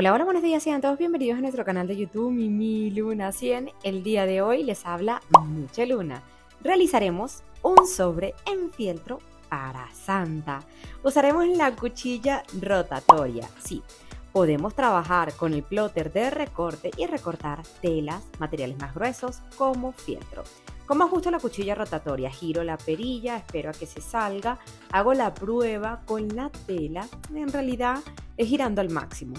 Hola, hola, buenos días, sean todos bienvenidos a nuestro canal de YouTube Mimi Luna 100. El día de hoy les habla Mucha Luna. Realizaremos un sobre en fieltro para Santa. Usaremos la cuchilla rotatoria, sí. Podemos trabajar con el plotter de recorte y recortar telas, materiales más gruesos como fieltro. ¿Cómo ajusto la cuchilla rotatoria? Giro la perilla, espero a que se salga, hago la prueba con la tela, en realidad es girando al máximo.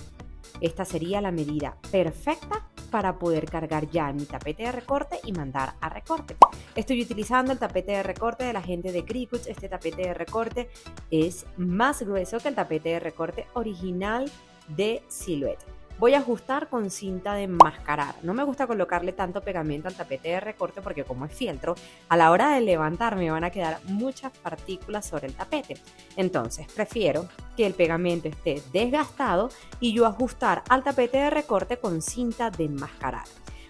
Esta sería la medida perfecta para poder cargar ya mi tapete de recorte y mandar a recorte. Estoy utilizando el tapete de recorte de la gente de Cricut. Este tapete de recorte es más grueso que el tapete de recorte original de Silhouette. Voy a ajustar con cinta de enmascarar. No me gusta colocarle tanto pegamento al tapete de recorte porque como es fieltro, a la hora de levantar me van a quedar muchas partículas sobre el tapete. Entonces prefiero que el pegamento esté desgastado y yo ajustar al tapete de recorte con cinta de enmascarar.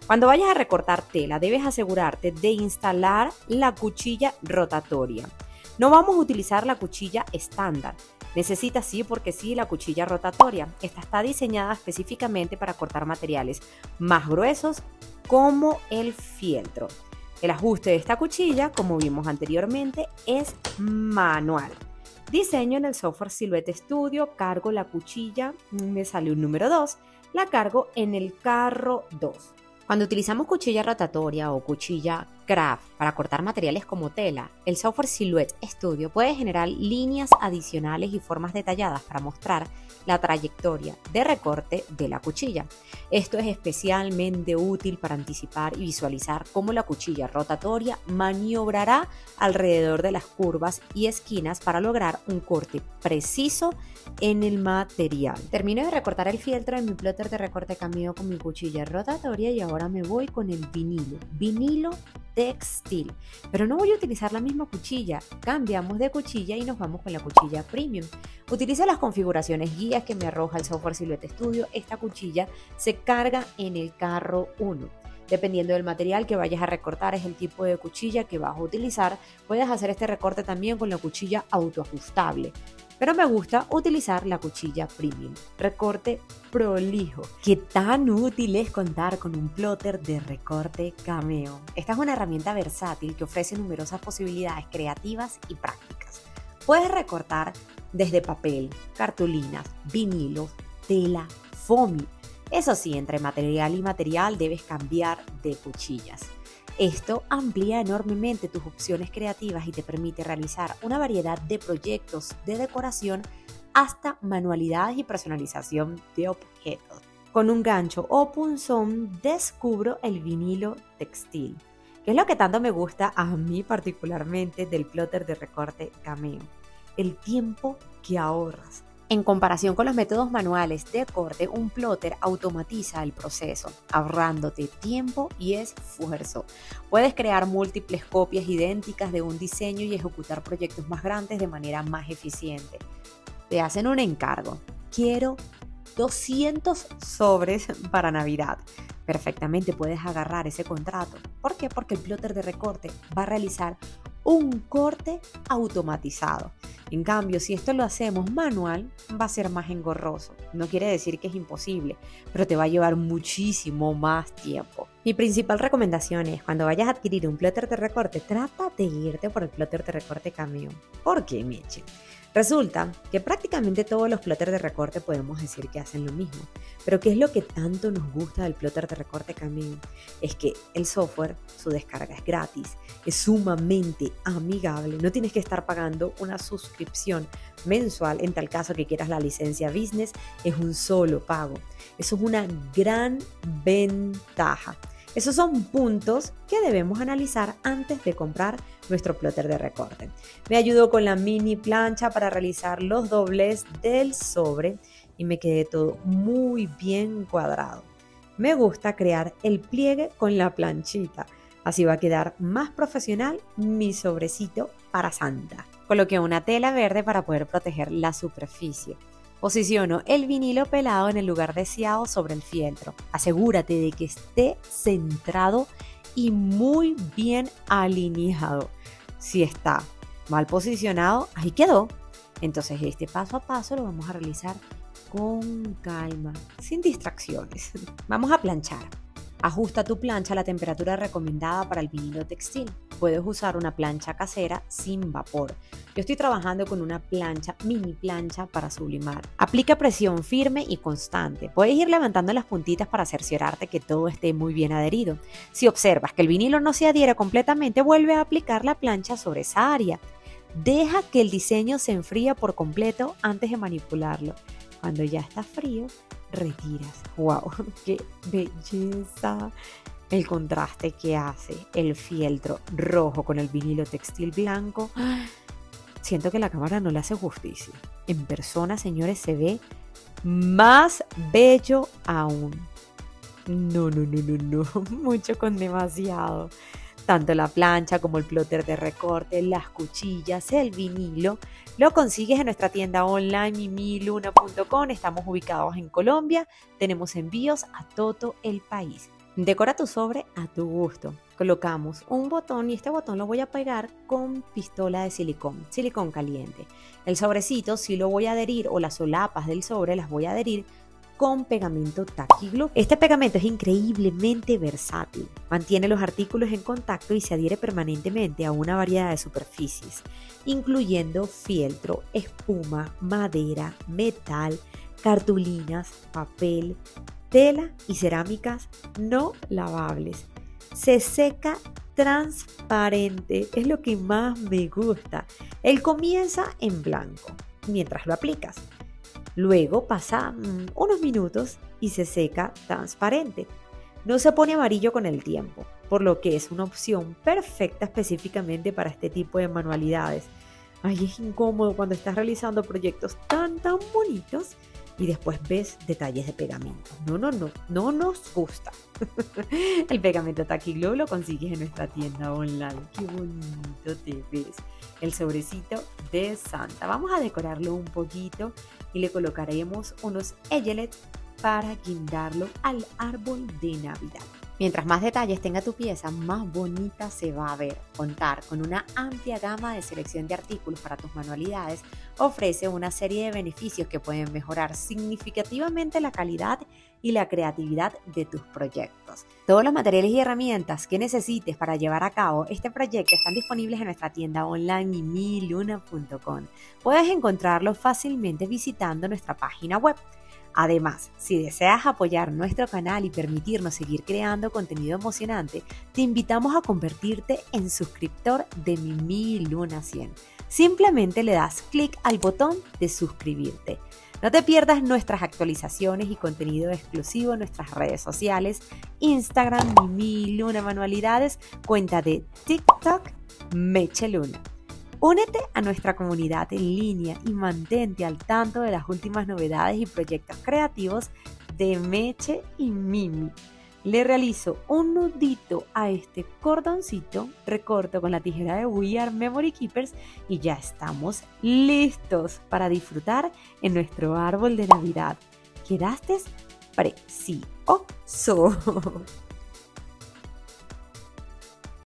Cuando vayas a recortar tela, debes asegurarte de instalar la cuchilla rotatoria. No vamos a utilizar la cuchilla estándar. Necesita sí porque sí la cuchilla rotatoria. Esta está diseñada específicamente para cortar materiales más gruesos como el fieltro. El ajuste de esta cuchilla, como vimos anteriormente, es manual. Diseño en el software Silhouette Studio, cargo la cuchilla, me sale un número 2, la cargo en el carro 2. Cuando utilizamos cuchilla rotatoria o cuchilla craft para cortar materiales como tela, el software Silhouette Studio puede generar líneas adicionales y formas detalladas para mostrar la trayectoria de recorte de la cuchilla. Esto es especialmente útil para anticipar y visualizar cómo la cuchilla rotatoria maniobrará alrededor de las curvas y esquinas para lograr un corte preciso en el material. Termino de recortar el fieltro en mi plotter de recorte camino con mi cuchilla rotatoria y ahora me voy con el vinilo. Vinilo textil. Pero no voy a utilizar la misma cuchilla. Cambiamos de cuchilla y nos vamos con la cuchilla premium. Utilizo las configuraciones guías que me arroja el software Silhouette Studio. Esta cuchilla se carga en el carro 1. Dependiendo del material que vayas a recortar, es el tipo de cuchilla que vas a utilizar. Puedes hacer este recorte también con la cuchilla autoajustable pero me gusta utilizar la cuchilla premium. Recorte prolijo. ¿Qué tan útil es contar con un plotter de recorte cameo? Esta es una herramienta versátil que ofrece numerosas posibilidades creativas y prácticas. Puedes recortar desde papel, cartulinas, vinilos, tela, foamy. Eso sí, entre material y material debes cambiar de cuchillas. Esto amplía enormemente tus opciones creativas y te permite realizar una variedad de proyectos de decoración hasta manualidades y personalización de objetos. Con un gancho o punzón descubro el vinilo textil, que es lo que tanto me gusta a mí particularmente del plotter de recorte Cameo. El tiempo que ahorras en comparación con los métodos manuales de corte, un plotter automatiza el proceso, ahorrándote tiempo y esfuerzo. Puedes crear múltiples copias idénticas de un diseño y ejecutar proyectos más grandes de manera más eficiente. Te hacen un encargo. Quiero 200 sobres para Navidad. Perfectamente puedes agarrar ese contrato. ¿Por qué? Porque el plotter de recorte va a realizar un corte automatizado. En cambio, si esto lo hacemos manual, va a ser más engorroso. No quiere decir que es imposible, pero te va a llevar muchísimo más tiempo. Mi principal recomendación es cuando vayas a adquirir un plotter de recorte, trata de irte por el plotter de recorte camión. ¿Por qué, Meche? Resulta que prácticamente todos los plotters de recorte podemos decir que hacen lo mismo. Pero ¿qué es lo que tanto nos gusta del plotter de recorte Cameo? Es que el software, su descarga es gratis, es sumamente amigable, no tienes que estar pagando una suscripción mensual en tal caso que quieras la licencia business, es un solo pago. Eso es una gran ventaja. Esos son puntos que debemos analizar antes de comprar nuestro plotter de recorte. Me ayudó con la mini plancha para realizar los dobles del sobre y me quedé todo muy bien cuadrado. Me gusta crear el pliegue con la planchita. Así va a quedar más profesional mi sobrecito para Santa. Coloqué una tela verde para poder proteger la superficie. Posiciono el vinilo pelado en el lugar deseado sobre el fieltro. Asegúrate de que esté centrado y muy bien alineado. Si está mal posicionado, ahí quedó. Entonces este paso a paso lo vamos a realizar con calma, sin distracciones. Vamos a planchar. Ajusta tu plancha a la temperatura recomendada para el vinilo textil. Puedes usar una plancha casera sin vapor. Yo estoy trabajando con una plancha, mini plancha para sublimar. Aplica presión firme y constante. Puedes ir levantando las puntitas para cerciorarte que todo esté muy bien adherido. Si observas que el vinilo no se adhiere completamente, vuelve a aplicar la plancha sobre esa área. Deja que el diseño se enfríe por completo antes de manipularlo. Cuando ya está frío, retiras. ¡Wow! ¡Qué belleza! El contraste que hace el fieltro rojo con el vinilo textil blanco. Siento que la cámara no le hace justicia. En persona, señores, se ve más bello aún. No, no, no, no, no. Mucho con demasiado. Tanto la plancha como el plotter de recorte, las cuchillas, el vinilo, lo consigues en nuestra tienda online mimiluna.com. Estamos ubicados en Colombia, tenemos envíos a todo el país. Decora tu sobre a tu gusto. Colocamos un botón y este botón lo voy a pegar con pistola de silicón, silicón caliente. El sobrecito si lo voy a adherir o las solapas del sobre las voy a adherir con pegamento Glue. Este pegamento es increíblemente versátil. Mantiene los artículos en contacto y se adhiere permanentemente a una variedad de superficies, incluyendo fieltro, espuma, madera, metal, cartulinas, papel, tela y cerámicas no lavables. Se seca transparente, es lo que más me gusta. Él comienza en blanco mientras lo aplicas. Luego pasa mm, unos minutos y se seca transparente. No se pone amarillo con el tiempo, por lo que es una opción perfecta específicamente para este tipo de manualidades. Ay, es incómodo cuando estás realizando proyectos tan, tan bonitos y después ves detalles de pegamento. No, no, no, no nos gusta. el pegamento Glow lo consigues en nuestra tienda online. Qué bonito te ves. El sobrecito de Santa. Vamos a decorarlo un poquito y le colocaremos unos egelets para guindarlo al árbol de Navidad. Mientras más detalles tenga tu pieza, más bonita se va a ver. Contar con una amplia gama de selección de artículos para tus manualidades ofrece una serie de beneficios que pueden mejorar significativamente la calidad y la creatividad de tus proyectos. Todos los materiales y herramientas que necesites para llevar a cabo este proyecto están disponibles en nuestra tienda online miluna.com. Puedes encontrarlos fácilmente visitando nuestra página web Además, si deseas apoyar nuestro canal y permitirnos seguir creando contenido emocionante, te invitamos a convertirte en suscriptor de Mimi Luna 100. Simplemente le das clic al botón de suscribirte. No te pierdas nuestras actualizaciones y contenido exclusivo en nuestras redes sociales, Instagram, Mimi Luna Manualidades, cuenta de TikTok, Meche Luna. Únete a nuestra comunidad en línea y mantente al tanto de las últimas novedades y proyectos creativos de Meche y Mimi. Le realizo un nudito a este cordoncito, recorto con la tijera de We Are Memory Keepers y ya estamos listos para disfrutar en nuestro árbol de Navidad. Quedaste precioso.